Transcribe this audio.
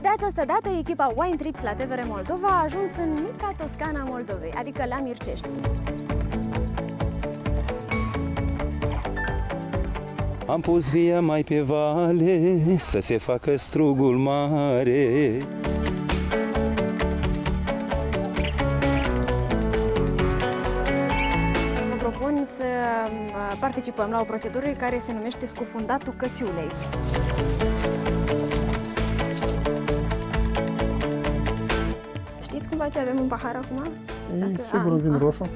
De această dată, echipa Wine Trips la TVR Moldova a ajuns în mica Toscana Moldovei, adică la Mircești. Am pus via mai pe vale Să se facă strugul mare Vă propun să uh, participăm la o procedură care se numește scufundatul căciulei. Știți cum face? Avem un pahar acum? E Dacă- sigur a, vin a. roșu.